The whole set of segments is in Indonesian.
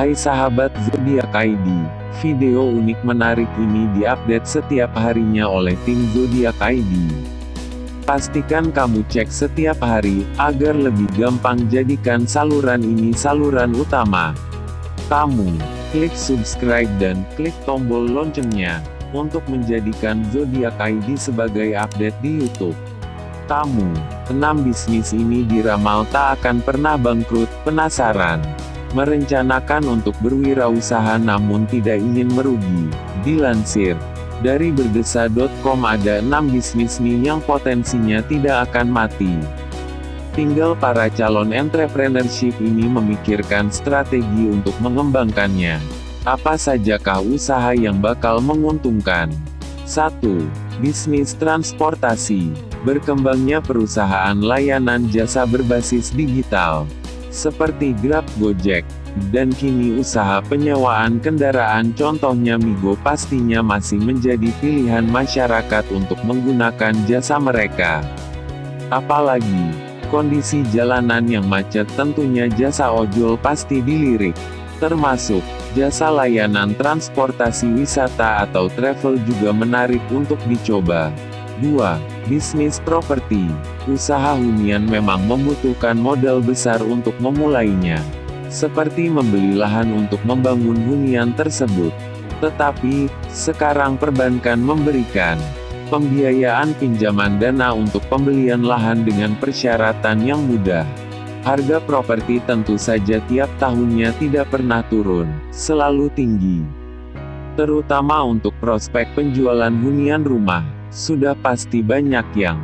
Hai sahabat Zodiak ID, video unik menarik ini diupdate setiap harinya oleh tim Zodiak ID. Pastikan kamu cek setiap hari, agar lebih gampang jadikan saluran ini saluran utama. Kamu, klik subscribe dan klik tombol loncengnya, untuk menjadikan Zodiak ID sebagai update di YouTube. Kamu, enam bisnis ini diramal tak akan pernah bangkrut, penasaran? Merencanakan untuk berwirausaha namun tidak ingin merugi. Dilansir dari berdesa.com ada enam bisnis nih yang potensinya tidak akan mati. Tinggal para calon entrepreneurship ini memikirkan strategi untuk mengembangkannya. Apa sajakah usaha yang bakal menguntungkan? 1. Bisnis transportasi. Berkembangnya perusahaan layanan jasa berbasis digital seperti Grab Gojek, dan kini usaha penyewaan kendaraan contohnya Migo pastinya masih menjadi pilihan masyarakat untuk menggunakan jasa mereka. Apalagi, kondisi jalanan yang macet tentunya jasa ojol pasti dilirik. Termasuk, jasa layanan transportasi wisata atau travel juga menarik untuk dicoba. 2. Bisnis properti. Usaha hunian memang membutuhkan modal besar untuk memulainya. Seperti membeli lahan untuk membangun hunian tersebut. Tetapi, sekarang perbankan memberikan pembiayaan pinjaman dana untuk pembelian lahan dengan persyaratan yang mudah. Harga properti tentu saja tiap tahunnya tidak pernah turun, selalu tinggi. Terutama untuk prospek penjualan hunian rumah. Sudah pasti banyak yang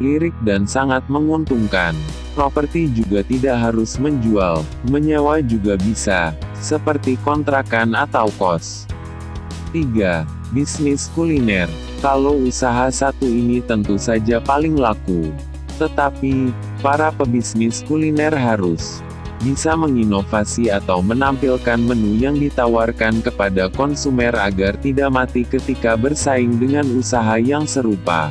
lirik dan sangat menguntungkan. Properti juga tidak harus menjual, menyewa juga bisa, seperti kontrakan atau kos. 3. Bisnis kuliner. Kalau usaha satu ini tentu saja paling laku. Tetapi, para pebisnis kuliner harus bisa menginovasi atau menampilkan menu yang ditawarkan kepada konsumer agar tidak mati ketika bersaing dengan usaha yang serupa.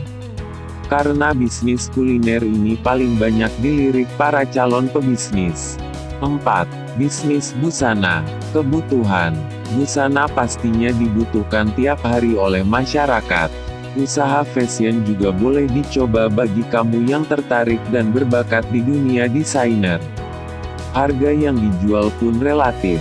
Karena bisnis kuliner ini paling banyak dilirik para calon pebisnis. 4. Bisnis busana. Kebutuhan. Busana pastinya dibutuhkan tiap hari oleh masyarakat. Usaha fashion juga boleh dicoba bagi kamu yang tertarik dan berbakat di dunia desainer. Harga yang dijual pun relatif.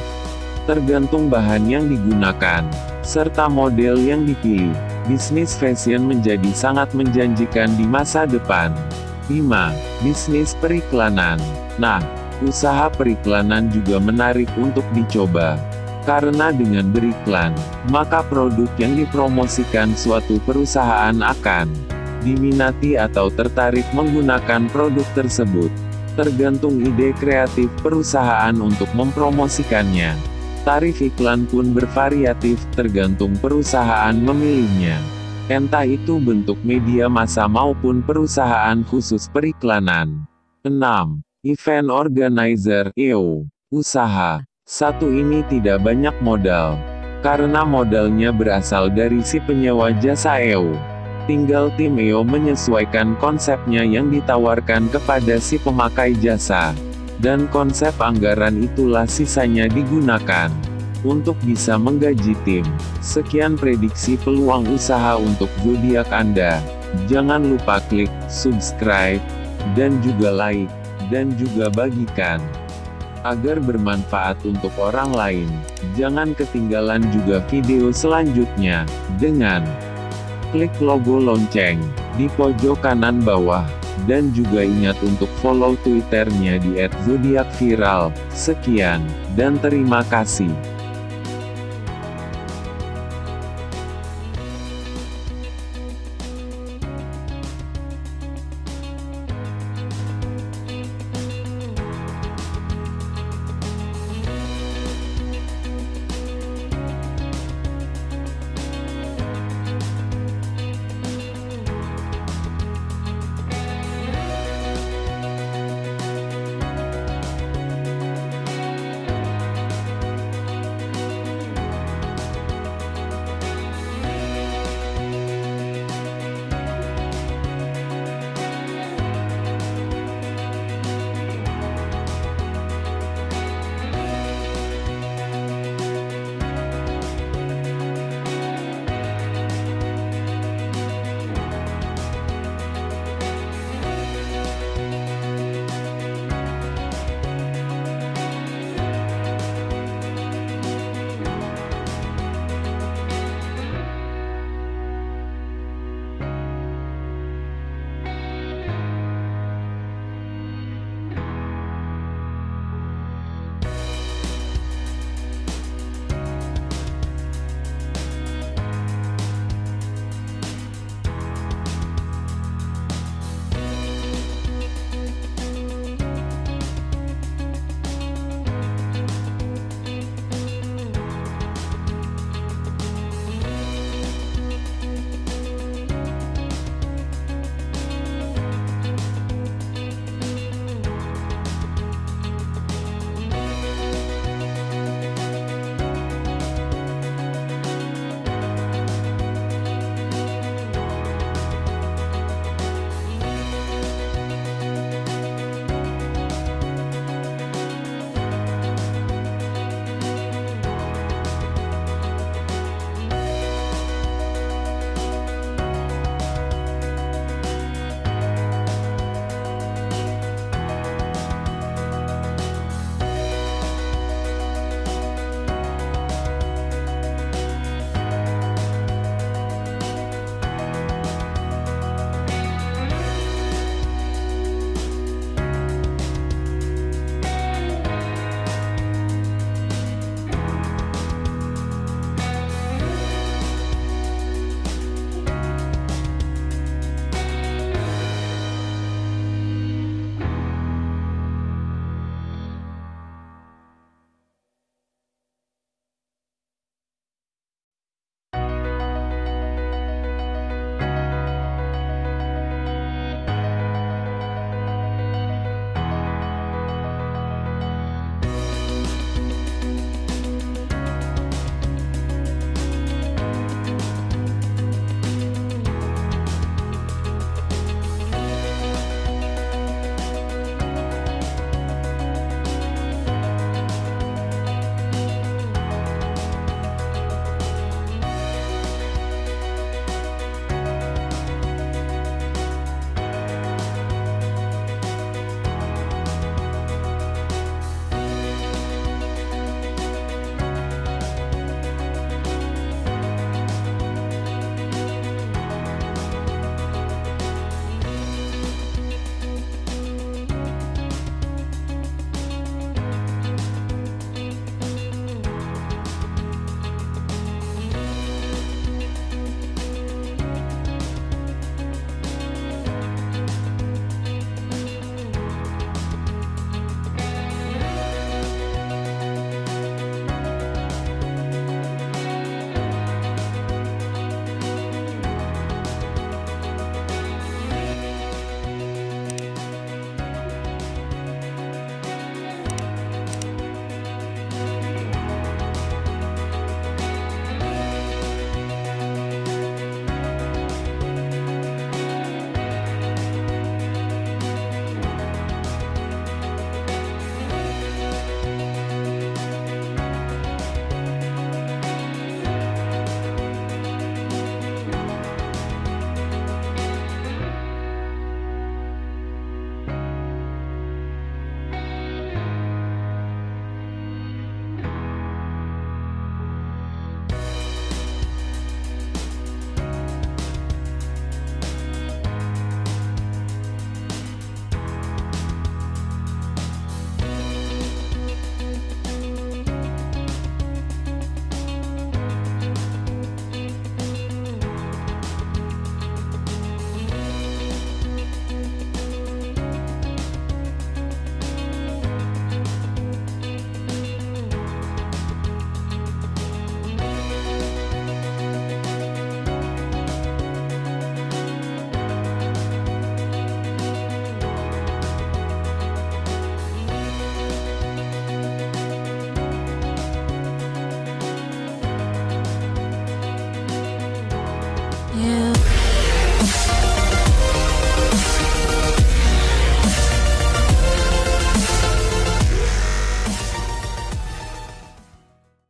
Tergantung bahan yang digunakan, serta model yang dipilih. Bisnis fashion menjadi sangat menjanjikan di masa depan. 5. Bisnis periklanan. Nah, usaha periklanan juga menarik untuk dicoba. Karena dengan beriklan, maka produk yang dipromosikan suatu perusahaan akan diminati atau tertarik menggunakan produk tersebut tergantung ide kreatif perusahaan untuk mempromosikannya. Tarif iklan pun bervariatif, tergantung perusahaan memilihnya. Entah itu bentuk media massa maupun perusahaan khusus periklanan. 6. Event Organizer EO. Usaha. Satu ini tidak banyak modal. Karena modalnya berasal dari si penyewa jasa EO. Tinggal tim EO menyesuaikan konsepnya yang ditawarkan kepada si pemakai jasa. Dan konsep anggaran itulah sisanya digunakan untuk bisa menggaji tim. Sekian prediksi peluang usaha untuk zodiak Anda. Jangan lupa klik subscribe dan juga like dan juga bagikan agar bermanfaat untuk orang lain. Jangan ketinggalan juga video selanjutnya dengan Klik logo lonceng di pojok kanan bawah. Dan juga ingat untuk follow twitternya di @zodiakviral. Sekian, dan terima kasih.